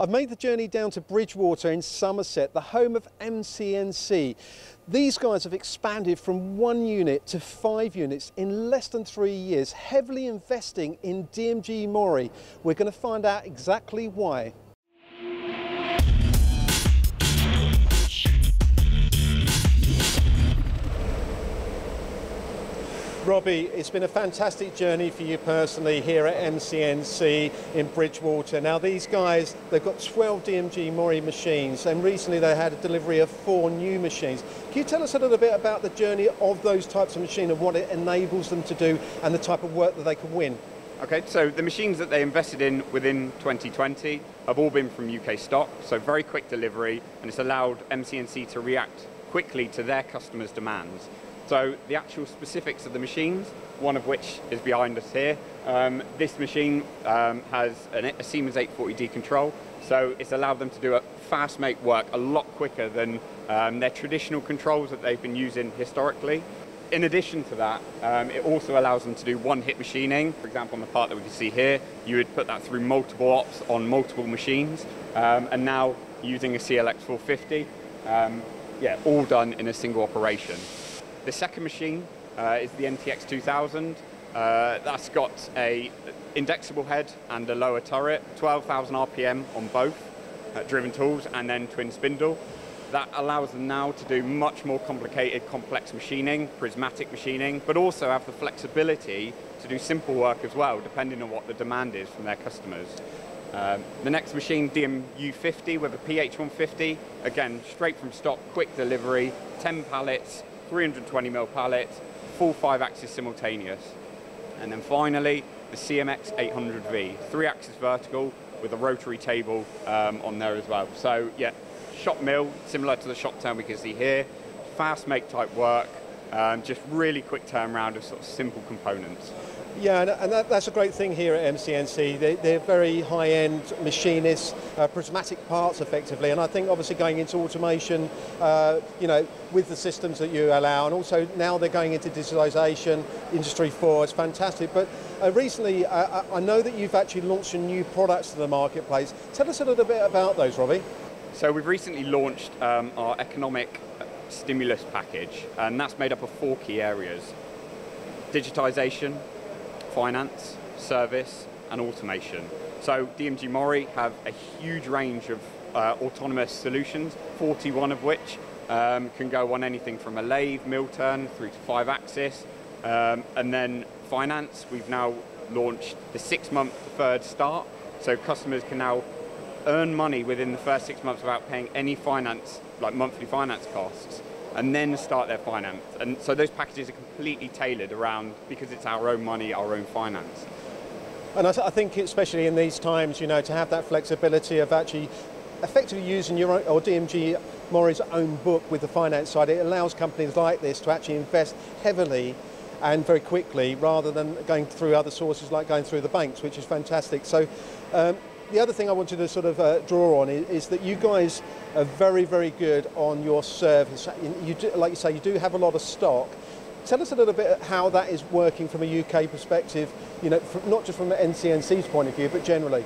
I've made the journey down to Bridgwater in Somerset, the home of MCNC. These guys have expanded from one unit to five units in less than three years, heavily investing in DMG Mori. We're going to find out exactly why. Robbie, it's been a fantastic journey for you personally here at MCNC in Bridgwater. Now these guys, they've got 12 DMG Mori machines and recently they had a delivery of four new machines. Can you tell us a little bit about the journey of those types of machine and what it enables them to do and the type of work that they can win? Okay, so the machines that they invested in within 2020 have all been from UK stock, so very quick delivery, and it's allowed MCNC to react quickly to their customers' demands. So the actual specifics of the machines, one of which is behind us here. Um, this machine um, has an, a Siemens 840D control, so it's allowed them to do a fast make work a lot quicker than um, their traditional controls that they've been using historically. In addition to that, um, it also allows them to do one-hit machining. For example, on the part that we can see here, you would put that through multiple ops on multiple machines, um, and now using a CLX 450, um, yeah, all done in a single operation. The second machine uh, is the NTX 2000. Uh, that's got a indexable head and a lower turret, 12,000 RPM on both uh, driven tools, and then twin spindle. That allows them now to do much more complicated, complex machining, prismatic machining, but also have the flexibility to do simple work as well, depending on what the demand is from their customers. Um, the next machine, DMU50 with a PH150, again, straight from stock, quick delivery, 10 pallets, 320 mil pallet, full five axis simultaneous. And then finally, the CMX 800V, three axis vertical with a rotary table um, on there as well. So yeah, shop mill, similar to the shop turn we can see here, fast make type work, um, just really quick turnaround of sort of simple components. Yeah, and that, that's a great thing here at MCNC. They, are very high-end machinists, uh, prismatic parts effectively, and I think obviously going into automation, uh, you know, with the systems that you allow, and also now they're going into digitalization, Industry 4, it's fantastic. But uh, recently, uh, I know that you've actually launched some new products to the marketplace. Tell us a little bit about those, Robbie. So we've recently launched um, our economic stimulus package, and that's made up of four key areas. Digitization, finance, service, and automation. So DMG Mori have a huge range of uh, autonomous solutions, 41 of which um, can go on anything from a lathe, mill turn, through to five axis. Um, and then finance, we've now launched the six month deferred start. So customers can now earn money within the first six months without paying any finance, like monthly finance costs and then start their finance. And so those packages are completely tailored around, because it's our own money, our own finance. And I, I think especially in these times, you know, to have that flexibility of actually effectively using your own, or DMG Mori's own book with the finance side, it allows companies like this to actually invest heavily and very quickly rather than going through other sources like going through the banks, which is fantastic. So um, the other thing I wanted to sort of uh, draw on is, is, that you guys are very, very good on your service. You do, like you say, you do have a lot of stock. Tell us a little bit how that is working from a UK perspective, you know, from, not just from the MCNC's point of view, but generally.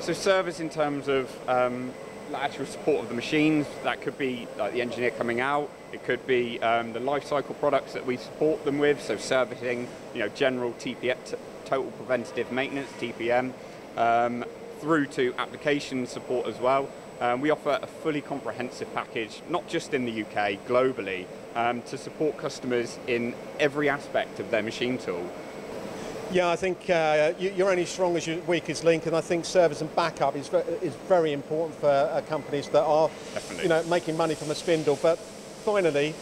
So service in terms of um, actual support of the machines, that could be like the engineer coming out, it could be um, the life cycle products that we support them with, so servicing, you know, general TPM, total preventative maintenance, TPM, um, through to application support as well. Um, we offer a fully comprehensive package, not just in the UK, globally, um, to support customers in every aspect of their machine tool. Yeah, I think uh, you're only strong as your weakest link, and I think service and backup is is very important for uh, companies that are, Definitely. you know, making money from a spindle. But finally,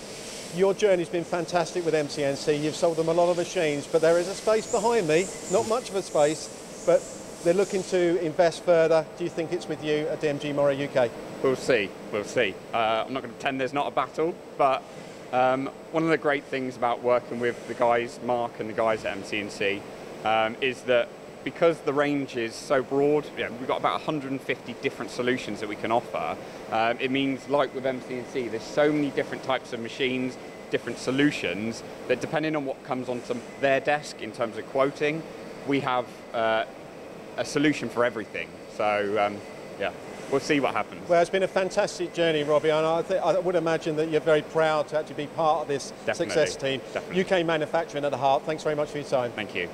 your journey's been fantastic with MCNC. You've sold them a lot of machines, but there is a space behind me, not much of a space, but they're looking to invest further. Do you think it's with you at DMG Mori UK? We'll see, we'll see. Uh, I'm not going to pretend there's not a battle, but um, one of the great things about working with the guys, Mark and the guys at MCNC, um, is that because the range is so broad, you know, we've got about 150 different solutions that we can offer. Um, it means, like with MCNC, there's so many different types of machines, different solutions, that depending on what comes onto their desk in terms of quoting, we have uh, a solution for everything. So, um, yeah. we'll see what happens. Well, it's been a fantastic journey, Robbie, and I, th- I would imagine that you're very proud to actually be part of this Definitely, success team. definitely. UK manufacturing at the heart. Thanks very much for your time. Thank you.